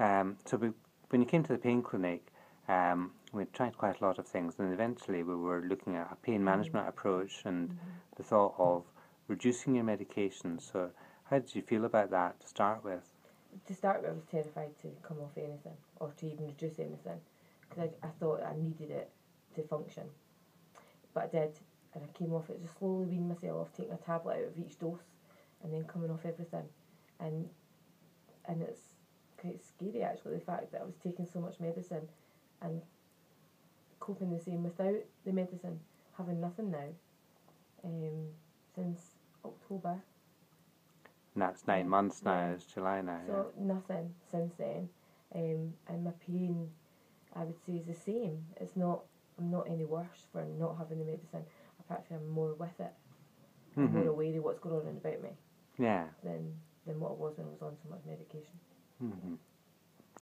Um, so we, when you came to the pain clinic, um, we tried quite a lot of things, and eventually we were looking at a pain management approach and the thought of reducing your medication. So, how did you feel about that to start with? To start with, I was terrified to come off anything or to even reduce anything because I, I thought I needed it to function. But I did, and I came off it just slowly weaning myself off, taking a tablet out of each dose, and then coming off everything. And and it's quite scary actually the fact that I was taking so much medicine and coping the same without the medicine, having nothing now. Um, since October, And that's nine Yeah, months now, yeah. it's July now. so nothing since then. Um, and my pain, I would say, is the same. It's not. I'm not any worse for not having the medicine. Apart I'm more with it. yeah. I'm more aware of what's going on about me yeah. than than what I was when I was on so much medication. Hmm